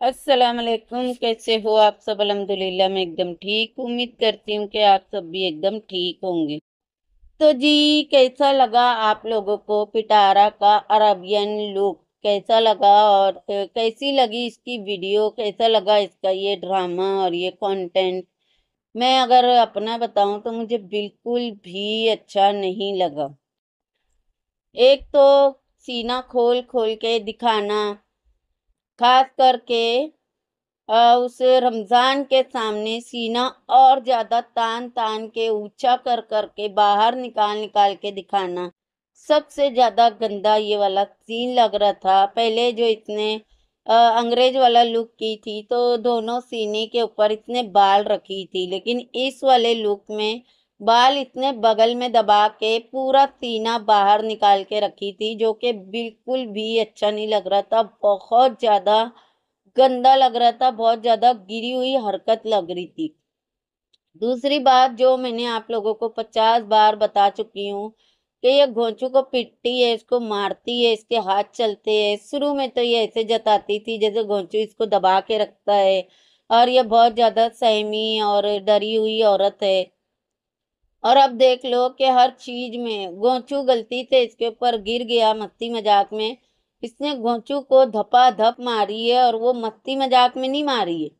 अस्सलाम वालेकुम कैसे हो आप सब? अलहमदिल्ला मैं एकदम ठीक उम्मीद करती हूँ कि आप सब भी एकदम ठीक होंगे। तो जी, कैसा लगा आप लोगों को पिटारा का अरबियन लुक? कैसा लगा और कैसी लगी इसकी वीडियो? कैसा लगा इसका ये ड्रामा और ये कंटेंट मैं अगर अपना बताऊँ तो मुझे बिल्कुल भी अच्छा नहीं लगा। एक तो सीना खोल खोल के दिखाना खास करके उस रमज़ान के सामने सीना और ज़्यादा तान तान के, ऊँचा कर कर के बाहर निकाल निकाल के दिखाना, सबसे ज़्यादा गंदा ये वाला सीन लग रहा था। पहले जो इतने अंग्रेज़ वाला लुक की थी तो दोनों सीने के ऊपर इतने बाल रखी थी, लेकिन इस वाले लुक में बाल इतने बगल में दबा के पूरा सीना बाहर निकाल के रखी थी, जो कि बिल्कुल भी अच्छा नहीं लग रहा था। बहुत ज़्यादा गंदा लग रहा था, बहुत ज़्यादा गिरी हुई हरकत लग रही थी। दूसरी बात जो मैंने आप लोगों को पचास बार बता चुकी हूँ कि ये घोंचू को पिटती है, इसको मारती है, इसके हाथ चलते हैं। शुरू में तो ये ऐसे जताती थी जैसे घोंचू इसको दबा के रखता है। और ये बहुत ज़्यादा सहमी और डरी हुई औरत है। और अब देख लो कि हर चीज़ में गोचू गलती से इसके ऊपर गिर गया मस्ती मज़ाक में। इसने गोचू को धपा धप मारी है और वो मस्ती मज़ाक में नहीं मारी है।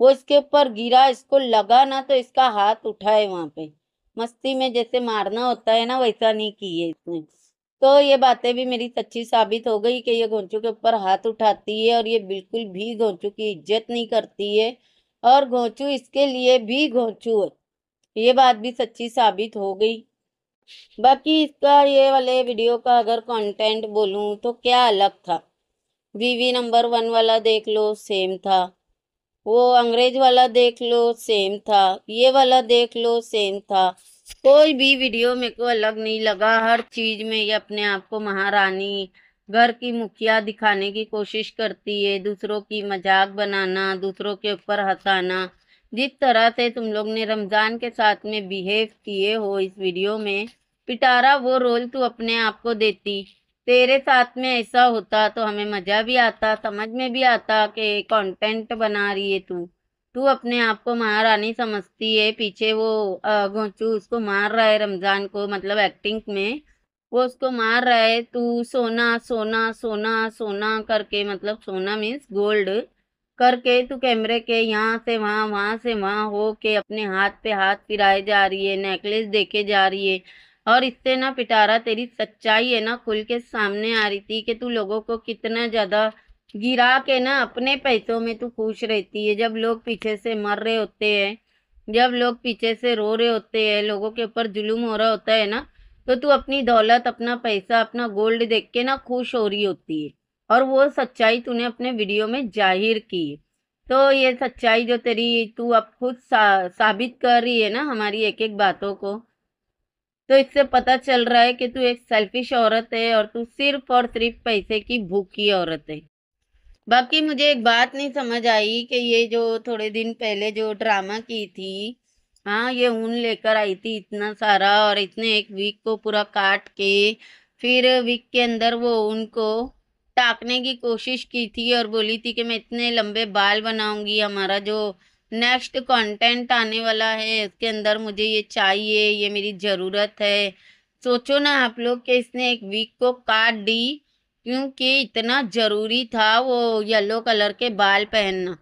वो इसके ऊपर गिरा, इसको लगा ना तो इसका हाथ उठाए वहाँ पे। मस्ती में जैसे मारना होता है ना, वैसा नहीं की है इसने। तो ये बातें भी मेरी सच्ची साबित हो गई कि ये गोंचू के ऊपर हाथ उठाती है और ये बिल्कुल भी गोंचू की इज़्ज़त नहीं करती है। और गोंचू इसके लिए भी गोंचू है। ये बात भी सच्ची साबित हो गई। बाकी इसका ये वाले वीडियो का अगर कंटेंट बोलूँ तो क्या अलग था? वीवी नंबर वन वाला देख लो सेम था। वो अंग्रेज़ वाला देख लो सेम था। ये वाला देख लो सेम था। कोई भी वीडियो मेरे को अलग नहीं लगा। हर चीज़ में ये अपने आप को महारानी, घर की मुखिया दिखाने की कोशिश करती है, दूसरों की मज़ाक बनाना, दूसरों के ऊपर हंसाना। जिस तरह से तुम लोग ने रमज़ान के साथ में बिहेव किए हो इस वीडियो में, पिटारा वो रोल तू अपने आप को देती। तेरे साथ में ऐसा होता तो हमें मज़ा भी आता, समझ में भी आता कि कंटेंट बना रही है तू। तू अपने आप को महारानी समझती है, पीछे वो घोंचू उसको मार रहा है रमज़ान को मतलब एक्टिंग में। वो उसको मार रहा है, तू सोना सोना सोना सोना करके मतलब सोना मीन्स गोल्ड करके तू कैमरे के यहाँ से वहाँ वहाँ से वहाँ हो के अपने हाथ पे हाथ फिराए जा रही है नेकलेस देखे जा रही है। और इससे ना पिटारा तेरी सच्चाई है ना खुल के सामने आ रही थी कि तू लोगों को कितना ज़्यादा गिरा के ना अपने पैसों में तू खुश रहती है। जब लोग पीछे से मर रहे होते हैं, जब लोग पीछे से रो रहे होते हैं, लोगों के ऊपर जुलूम हो रहा होता है ना तो तू अपनी दौलत, अपना पैसा, अपना गोल्ड देख के ना खुश हो रही होती है। और वो सच्चाई तूने अपने वीडियो में ज़ाहिर की। तो ये सच्चाई जो तेरी तू अब खुद सा, साबित कर रही है ना हमारी एक एक बातों को तो इससे पता चल रहा है कि तू एक सेल्फिश औरत है और तू सिर्फ़ और सिर्फ़ पैसे की भूखी औरत है। बाकी मुझे एक बात नहीं समझ आई कि ये जो थोड़े दिन पहले जो ड्रामा की थी हाँ ये ऊन लेकर आई थी इतना सारा और इतने एक वीक को पूरा काट के फिर वीक के अंदर वो ऊन को टाकने की कोशिश की थी और बोली थी कि मैं इतने लंबे बाल बनाऊँगी, हमारा जो नेक्स्ट कंटेंट आने वाला है उसके अंदर मुझे ये चाहिए, ये मेरी ज़रूरत है। सोचो ना आप लोग कि इसने एक वीक को काट दी, क्योंकि इतना ज़रूरी था वो येलो कलर के बाल पहनना।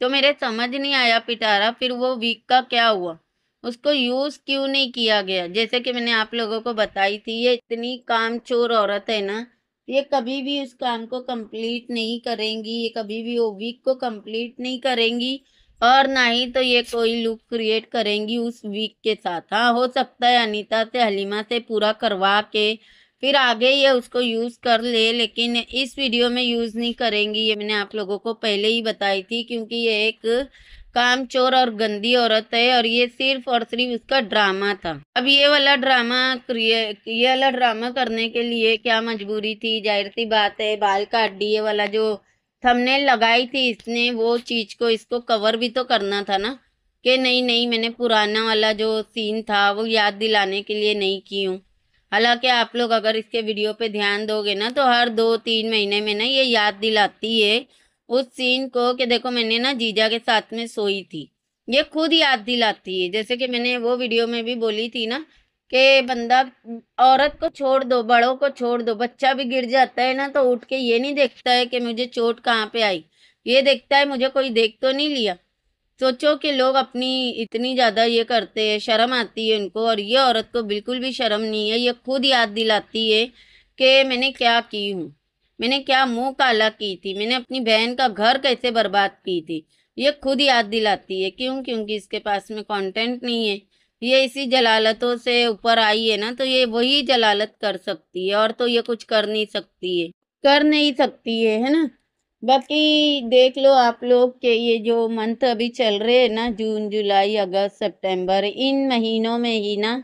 तो मेरे समझ नहीं आया पिटारा, फिर वो वीक का क्या हुआ? उसको यूज़ क्यों नहीं किया गया? जैसे कि मैंने आप लोगों को बताई थी, ये इतनी काम चोर औरत है ना ये कभी भी उस काम को कंप्लीट नहीं करेंगी, ये कभी भी वो वीक को कंप्लीट नहीं करेंगी और ना ही तो ये कोई लुक क्रिएट करेंगी उस वीक के साथ। हाँ हो सकता है अनीता से हलीमा से पूरा करवा के फिर आगे ये उसको यूज़ कर ले, लेकिन इस वीडियो में यूज़ नहीं करेंगी, ये मैंने आप लोगों को पहले ही बताई थी, क्योंकि ये एक काम चोर और गंदी औरत है और ये सिर्फ़ और सिर्फ़ उसका ड्रामा था। अब ये वाला ड्रामा ये वाला ड्रामा करने के लिए क्या मजबूरी थी? ज़ाहिर सी बात है, बाल काट दी, ये वाला जो थंबनेल लगाई थी इसने, वो चीज़ को, इसको कवर भी तो करना था ना? कि नहीं नहीं, मैंने पुराना वाला जो सीन था, वो याद दिलाने के लिए नहीं की हूँ। हालाँकि आप लोग अगर इसके वीडियो पे ध्यान दोगे ना तो हर दो तीन महीने में ना ये याद दिलाती है। उस सीन को कि देखो मैंने ना जीजा के साथ में सोई थी। ये खुद याद दिलाती है। जैसे कि मैंने वो वीडियो में भी बोली थी ना कि बंदा औरत को छोड़ दो, बड़ों को छोड़ दो, बच्चा भी गिर जाता है ना तो उठ के ये नहीं देखता है कि मुझे चोट कहाँ पे आई। ये देखता है मुझे कोई देख तो नहीं लिया। सोचो कि लोग अपनी इतनी ज़्यादा ये करते हैं, शर्म आती है उनको और ये औरत को बिल्कुल भी शर्म नहीं है। ये खुद याद दिलाती है कि मैंने क्या की हूँ। मैंने क्या मुँह काला की थी? मैंने अपनी बहन का घर कैसे बर्बाद की थी? ये खुद याद दिलाती है। क्यों? क्योंकि इसके पास में कंटेंट नहीं है। ये इसी जलालतों से ऊपर आई है ना तो ये वही जलालत कर सकती है और तो ये कुछ कर नहीं सकती है। कर नहीं सकती है है ना? बाकी देख लो आप लोग के ये जो मंथ अभी चल रहे हैं ना, जून, जुलाई, अगस्त, सितंबर, इन महीनों में ही ना,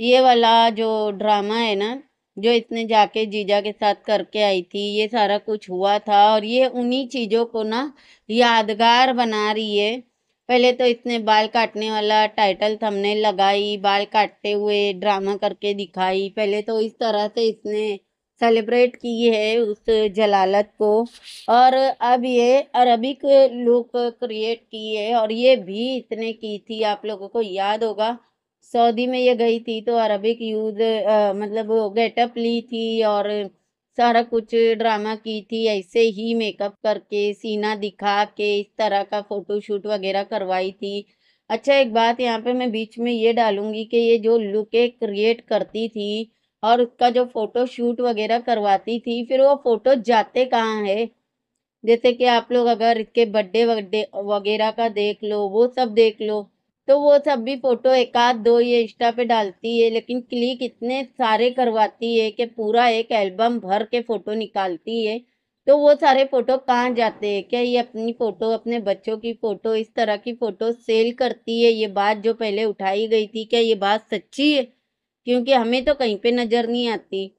ये वाला जो ड्रामा है ना जो इसने जाके जीजा के साथ करके आई थी, ये सारा कुछ हुआ था और ये उन्हीं चीज़ों को ना यादगार बना रही है। पहले तो इसने बाल काटने वाला टाइटल थंबनेल लगाई, बाल काटते हुए ड्रामा करके दिखाई। पहले तो इस तरह से इसने सेलिब्रेट की है उस जलालत को और अब ये अरबिक लुक क्रिएट की है और ये भी इतने की थी। आप लोगों को याद होगा सऊदी में ये गई थी तो अरबिक यूज़ मतलब गेटअप ली थी और सारा कुछ ड्रामा की थी, ऐसे ही मेकअप करके, सीना दिखा के, इस तरह का फ़ोटोशूट वगैरह करवाई थी। अच्छा एक बात यहाँ पे मैं बीच में ये डालूँगी कि ये जो लुक क्रिएट करती थी और उसका जो फ़ोटो शूट वगैरह करवाती थी, फिर वो फ़ोटो जाते कहाँ है? जैसे कि आप लोग अगर इसके बर्थडे वगैरह का देख लो, वो सब देख लो। तो वो सब भी फ़ोटो एक आध दो ये इंस्टा पे डालती है, लेकिन क्लिक इतने सारे करवाती है कि पूरा एक एल्बम भर के फ़ोटो निकालती है। तो वो सारे फ़ोटो कहाँ जाते हैं? क्या ये अपनी फ़ोटो, अपने बच्चों की फ़ोटो, इस तरह की फ़ोटो सेल करती है? ये बात जो पहले उठाई गई थी, क्या ये बात सच्ची है? क्योंकि हमें तो कहीं पे नज़र नहीं आती।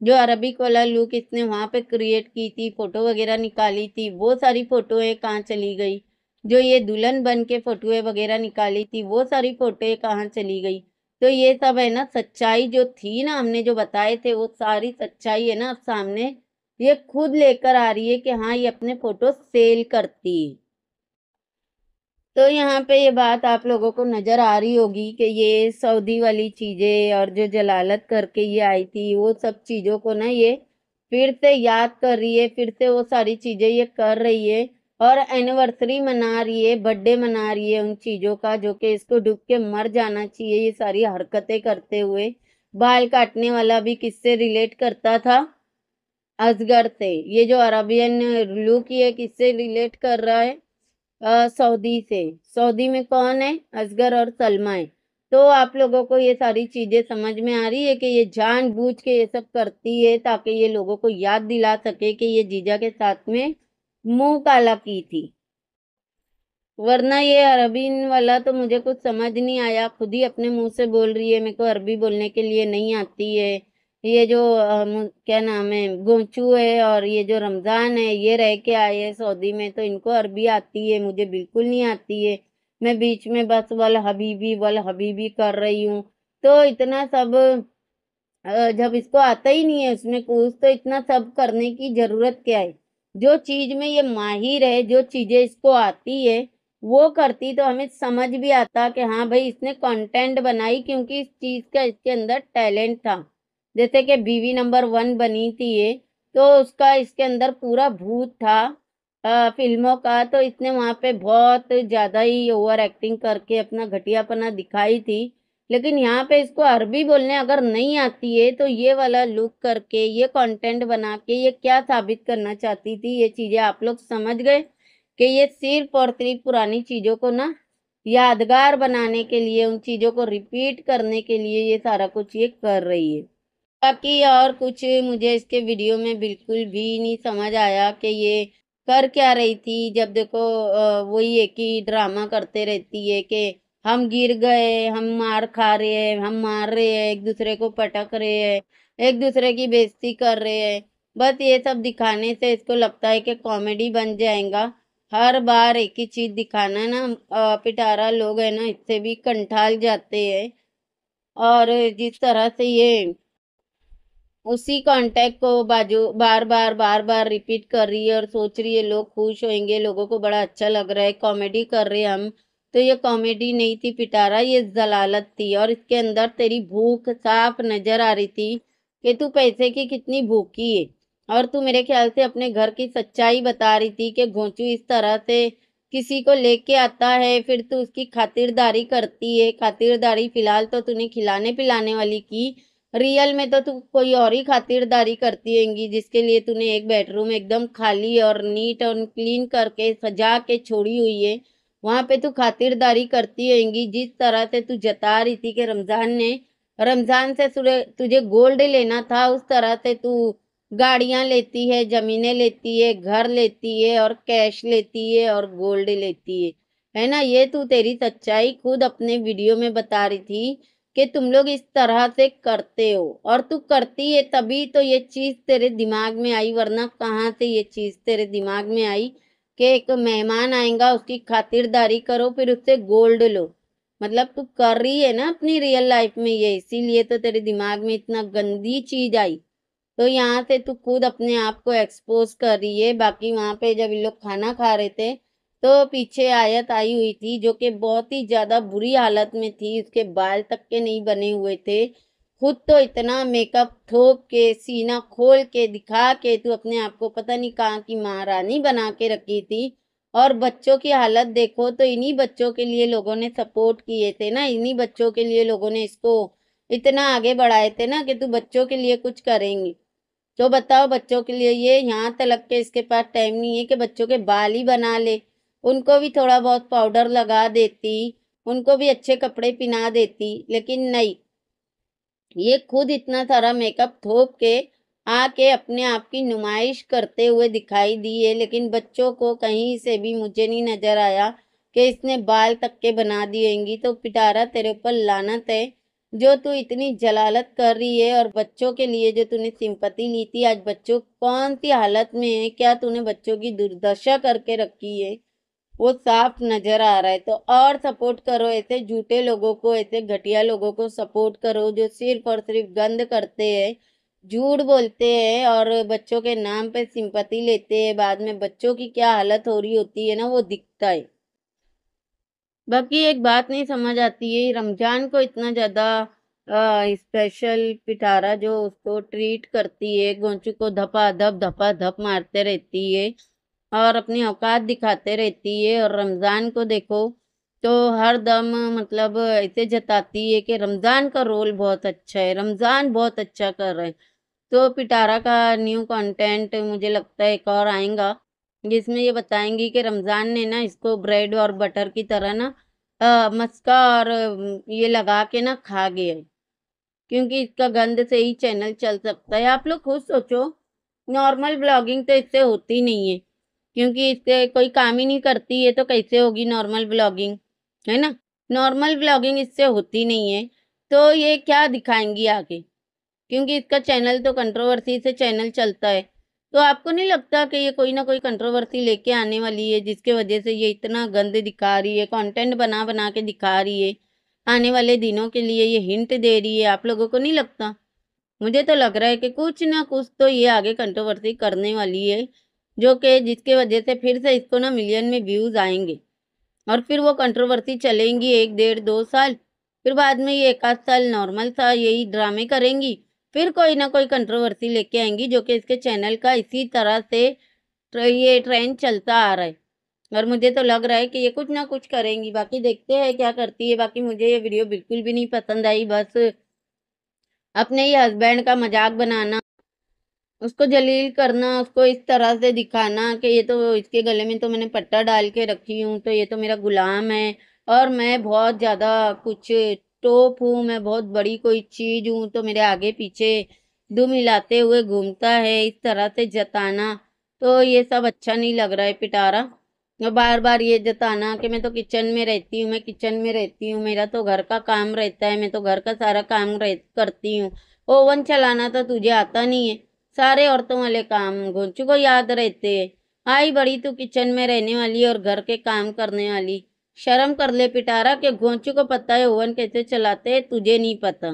जो अरबिक वाला लुक इसने वहाँ पे क्रिएट की थी, फ़ोटो वगैरह निकाली थी, वो सारी फ़ोटोएँ कहाँ चली गई? जो ये दुल्हन बन के फ़ोटोएँ वगैरह निकाली थी, वो सारी फ़ोटोएँ कहाँ चली गई? तो ये सब है ना, सच्चाई जो थी ना, हमने जो बताए थे, वो सारी सच्चाई है ना, अब सामने ये खुद लेकर आ रही है कि हाँ ये अपने फ़ोटो सेल करती। तो यहाँ पे ये बात आप लोगों को नज़र आ रही होगी कि ये सऊदी वाली चीज़ें और जो जलालत करके ये आई थी, वो सब चीज़ों को ना ये फिर से याद कर रही है, फिर से वो सारी चीज़ें ये कर रही है। और एनिवर्सरी मना रही है बर्थडे मना रही है उन चीज़ों का, जो कि इसको डूब के मर जाना चाहिए, ये सारी हरकतें करते हुए। बाल काटने वाला भी किससे रिलेट करता था? असगर से। ये जो अरबियन लुक ये किससे रिलेट कर रहा है? सऊदी से। सऊदी में कौन है? असगर और सलमा है। तो आप लोगों को ये सारी चीज़ें समझ में आ रही है कि ये जानबूझ के ये सब करती है, ताकि ये लोगों को याद दिला सके कि ये जीजा के साथ में मुँह काला की थी। वरना ये अरबी वाला तो मुझे कुछ समझ नहीं आया। खुद ही अपने मुँह से बोल रही है, मेरे को अरबी बोलने के लिए नहीं आती है। ये जो क्या नाम है, गोचू है और ये जो रमज़ान है, ये रह के आए हैं सऊदी में तो इनको अरबी आती है, मुझे बिल्कुल नहीं आती है। मैं बीच में बस वल हबीबी वल हबीबी कर रही हूँ। तो इतना सब जब इसको आता ही नहीं है उसमें कुछ तो इतना सब करने की ज़रूरत क्या है? जो चीज़ में ये माहिर है जो चीज़ें इसको आती है वो करती तो हमें समझ भी आता कि हाँ भाई इसने कंटेंट बनाई क्योंकि इस चीज़ का इसके अंदर टैलेंट था। जैसे कि बीवी नंबर वन बनी थी ये तो उसका इसके अंदर पूरा भूत था आ, फ़िल्मों का तो इसने वहाँ पे बहुत ज़्यादा ही ओवर एक्टिंग करके अपना घटियापना दिखाई थी। लेकिन यहाँ पे इसको अरबी बोलने अगर नहीं आती है तो ये वाला लुक करके, ये कंटेंट बना के, ये क्या साबित करना चाहती थी, ये चीज़ें आप लोग समझ गए कि ये सिर्फ़ और सिर्फ़ पुरानी चीज़ों को ना यादगार बनाने के लिए, उन चीज़ों को रिपीट करने के लिए ये सारा कुछ ये कर रही है। बाकी और कुछ मुझे इसके वीडियो में बिल्कुल भी नहीं समझ आया कि ये कर क्या रही थी। जब देखो वही ही ड्रामा करते रहती है कि हम गिर गए, हम मार खा रहे हैं, हम मार रहे हैं, एक दूसरे को पटक रहे हैं, एक दूसरे की बेइज्जती कर रहे हैं। बस ये सब दिखाने से इसको लगता है कि कॉमेडी बन जाएगा। हर बार एक ही चीज़ दिखाना ना पिटारा लोग है ना, इससे भी कंठाल जाते हैं। और जिस तरह से ये उसी कॉन्टेक्ट को बाजू, बार बार बार बार रिपीट कर रही है और सोच रही है, लोग खुश होंगे, लोगों को बड़ा अच्छा लग रहा है कॉमेडी कर रहे हैं हम। तो ये कॉमेडी नहीं थी, पिटारा, ये जलालत थी। और इसके अंदर तेरी भूख साफ़ नज़र आ रही थी कि तू पैसे की कितनी भूखी है। और तू मेरे ख्याल से अपने घर की सच्चाई बता रही थी कि घोंचू इस तरह से किसी को लेके आता है, फिर तू उसकी खातिरदारी करती है। खातिरदारी फ़िलहाल तो तूने खिलाने पिलाने वाली की। रियल में तो तू कोई और ही खातिरदारी करती होंगी, जिसके लिए तूने एक बेडरूम एकदम खाली और नीट और क्लीन करके सजा के छोड़ी हुई है। वहाँ पे तू खातिरदारी करती होंगी जिस तरह से तू जता रही थी कि रमज़ान ने, रमज़ान से तुझे गोल्ड लेना था, उस तरह से तू गाड़ियाँ लेती है, ज़मीनें लेती है, घर लेती है और कैश लेती है और गोल्ड लेती है। है ना? ये तू तेरी सच्चाई खुद अपने वीडियो में बता रही थी कि तुम लोग इस तरह से करते हो। और तू करती है तभी तो ये चीज़ तेरे दिमाग में आई, वरना कहाँ से ये चीज़ तेरे दिमाग में आई? कि एक मेहमान आएगा, उसकी खातिरदारी करो, फिर उससे गोल्ड लो। मतलब तू कर रही है ना अपनी रियल लाइफ में ये, इसीलिए तो तेरे दिमाग में इतना गंदी चीज़ आई। तो यहाँ से तू खुद अपने आप को एक्सपोज कर रही है। बाकी वहाँ पे जब ये लोग खाना खा रहे थे तो पीछे आयत आई हुई थी, जो कि बहुत ही ज़्यादा बुरी हालत में थी। उसके बाल तक के नहीं बने हुए थे। खुद तो इतना मेकअप ठोक के, सीना खोल के, दिखा के तू अपने आप को पता नहीं कहाँ की महारानी बना के रखी थी। और बच्चों की हालत देखो तो इन्हीं बच्चों के लिए लोगों ने सपोर्ट किए थे ना, इन्हीं बच्चों के लिए लोगों ने इसको इतना आगे बढ़ाए थे ना कि तू बच्चों के लिए कुछ करेंगी। तो बताओ बच्चों के लिए ये यहाँ तक के इसके पास टाइम नहीं है कि बच्चों के बाल ही बना ले। उनको भी थोड़ा बहुत पाउडर लगा देती, उनको भी अच्छे कपड़े पहना देती, लेकिन नहीं ये खुद इतना सारा मेकअप थोप के आके अपने आप की नुमाइश करते हुए दिखाई दी है, लेकिन बच्चों को कहीं से भी मुझे नहीं नज़र आया कि इसने बाल तक के बना दिएँगी तो पिटारा, तेरे ऊपर लानत है जो तू इतनी जलालत कर रही है और बच्चों के लिए जो तूने सिंपति ली थी, आज बच्चों, कौन सी हालत में है? क्या तूने बच्चों की दुर्दशा करके रखी है? वो साफ़ नज़र आ रहा है। तो और सपोर्ट करो ऐसे झूठे लोगों को, ऐसे घटिया लोगों को सपोर्ट करो जो सिर्फ़ और सिर्फ़ गंद करते हैं, झूठ बोलते हैं और बच्चों के नाम पे सिंपति लेते हैं। बाद में बच्चों की क्या हालत हो रही होती है ना, वो दिखता है। बाकी एक बात नहीं समझ आती है, रमज़ान को इतना ज़्यादा स्पेशल पिटारा जो उसको ट्रीट करती है, गोंचू को धपा धप धपा धप मारते रहती है। और अपनी औकात दिखाते रहती है और रमज़ान को देखो तो हर दम मतलब ऐसे जताती है कि रमज़ान का रोल बहुत अच्छा है, रमज़ान बहुत अच्छा कर रहे हैं। तो पिटारा का न्यू कंटेंट मुझे लगता है एक और आएगा, जिसमें ये बताएँगी कि रमज़ान ने ना इसको ब्रेड और बटर की तरह ना मस्का और ये लगा के ना खा गया है। क्योंकि इसका गंद से ही चैनल चल सकता है। आप लोग खुद सोचो नॉर्मल ब्लॉगिंग तो इससे होती नहीं है। क्योंकि इससे कोई काम ही नहीं करती है तो कैसे होगी नॉर्मल ब्लॉगिंग है ना? नॉर्मल ब्लॉगिंग इससे होती नहीं है। तो ये क्या दिखाएँगी आगे? क्योंकि इसका चैनल तो कंट्रोवर्सी से चैनल चलता है। तो आपको नहीं लगता कि ये कोई ना कोई कंट्रोवर्सी लेके आने वाली है, जिसके वजह से ये इतना गंद दिखा रही है कंटेंट बना बना के दिखा रही है, आने वाले दिनों के लिए ये हिंट दे रही है? आप लोगों को नहीं लगता? मुझे तो लग रहा है कि कुछ ना कुछ तो ये आगे कंट्रोवर्सी करने वाली है। जो कि जिसके वजह से फिर से इसको ना मिलियन में व्यूज़ आएँगे। और फिर वो कंट्रोवर्सी चलेंगी एक डेढ़ दो साल, फिर बाद में ये एक आध साल नॉर्मल सा यही ड्रामे करेंगी, फिर कोई ना कोई कंट्रोवर्सी लेके आएँगी जो कि इसके चैनल का इसी तरह से ये ट्रेंड चलता आ रहा है। और मुझे तो लग रहा है कि ये कुछ ना कुछ करेंगी। बाकी देखते हैं क्या करती है। बाकी मुझे ये वीडियो बिल्कुल भी नहीं पसंद आई। बस अपने ही हस्बैंड का मज़ाक बनाना। उसको जलील करना, उसको इस तरह से दिखाना कि ये तो इसके गले में तो मैंने पट्टा डाल के रखी हूँ तो ये तो मेरा गुलाम है। और मैं बहुत ज़्यादा कुछ टोप हूँ, मैं बहुत बड़ी कोई चीज़ हूँ तो मेरे आगे पीछे दुम हिलाते हुए घूमता है, इस तरह से जताना। तो ये सब अच्छा नहीं लग रहा है पिटारा। और बार बार ये जताना कि मैं तो किचन में रहती हूँ, मैं किचन में रहती हूँ, मेरा तो घर का काम रहता है, मैं तो घर का सारा काम रह, करती हूँ। ओवन चलाना तो तुझे आता नहीं है। सारे औरतों वाले काम घोंचू को याद रहते। आई बड़ी तू किचन में रहने वाली और घर के काम करने वाली। शर्म कर ले पिटारा के घोंचू को पता है ओवन कैसे चलाते हैं, तुझे नहीं पता।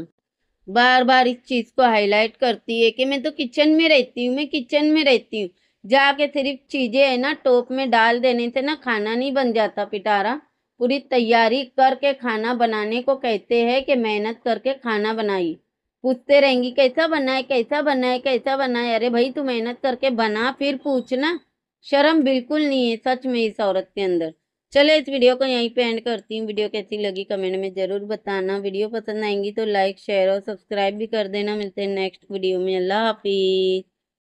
बार बार इस चीज़ को हाईलाइट करती है कि मैं तो किचन में रहती हूँ, मैं किचन में रहती हूँ। जाके सिर्फ़ चीज़ें है ना, टोप में डाल देने से ना खाना नहीं बन जाता पिटारा। पूरी तैयारी करके खाना बनाने को कहते हैं कि मेहनत करके खाना बनाई। पूछते रहेंगी, कैसा बना है, कैसा बना है, कैसा बना है? अरे भाई, तू मेहनत करके बना, फिर पूछना शर्म बिल्कुल नहीं है सच में इस औरत के अंदर। चले, इस वीडियो को यहीं पे एंड करती हूँ। वीडियो कैसी लगी कमेंट में ज़रूर बताना। वीडियो पसंद आएँगी तो लाइक शेयर और सब्सक्राइब भी कर देना। मिलते हैं नेक्स्ट वीडियो में। अल्लाह हाफिज़।